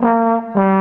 Mm-hmm.